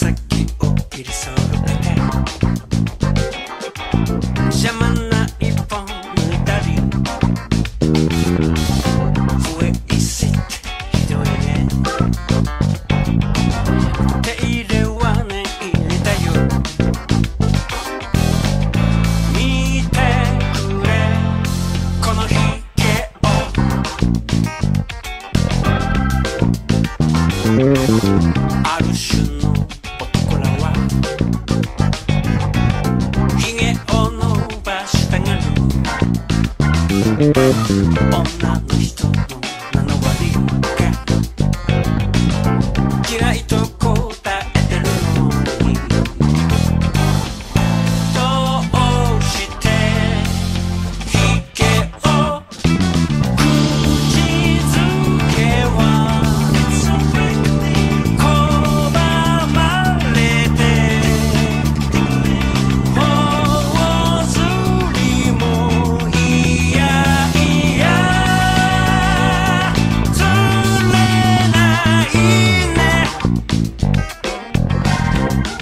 先を切りそろえて邪魔な一本抜いたり上いせてひどいね。手入れはね入れたよ。見てくれこのひげを。ある種のひげを伸ばしたがる女の人の7割が嫌いと答え